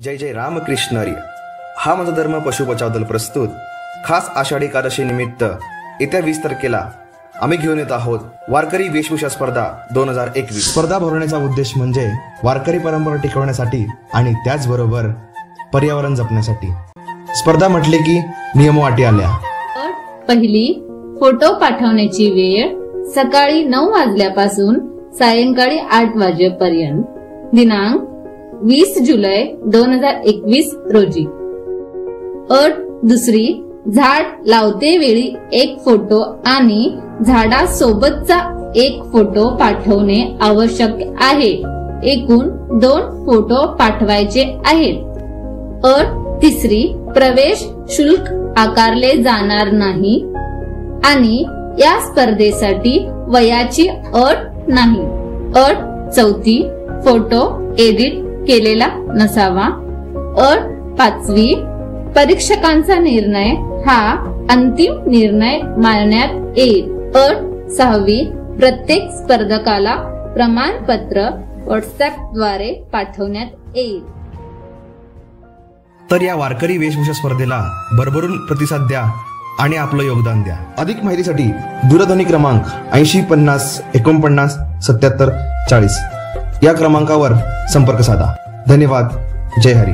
जय जय रामकृष्ण हरी हा माझा धर्म पशु बचाव दल प्रस्तुत. खास आषाढी एकादशी निमित्त येत्या वीस तारखेला आम्ही घेऊन येत आहोत वारकरी वेशभूषा स्पर्धा दोन हजार एकवीस. स्पर्धा भरवण्याचा उद्देश म्हणजे वारकरी परंपरा टिकवण्यासाठी आणि त्याचबरोबर पर्यावरण जपण्यासाठी. स्पर्धा म्हटले की नियम वाटी आल्या. पहिली फोटो पाठवण्याची वेळ सकाळी नऊ वाजल्यापासून सायंकाळी आठ वाजेपर्यंत. दिनांक वीस जुलै दोन हजार एकवीस रोजी. अट दुसरी झाड लावते वेळी एक फोटो आणि झाडासोबतचा एक फोटो पाठवणे आवश्यक आहे. एकूण दोन फोटो पाठवायचे आहेत. अट तिसरी प्रवेश शुल्क आकारले जाणार नाही आणि या स्पर्धेसाठी वयाची अट नाही. अट चौथी फोटो एडिट केलेला नसावा. अट पाचवी परीक्षकांचा निर्णय हा अंतिम निर्णय मानण्यात येईल. अट सहावी प्रत्येक स्पर्धकाला प्रमाणपत्र व्हॉट्सअपद्वारे पाठवण्यात येईल. तर या वारकरी वेशभूषा स्पर्धेला भरभरून प्रतिसाद द्या आणि आपलं योगदान द्या. अधिक माहितीसाठी दूरध्वनी क्रमांक ऐंशी पन्नास एकोणपन्नास सत्याहत्तर चाळीस. या क्रमांकावर संपर्क साधा. धन्यवाद. जय हरी.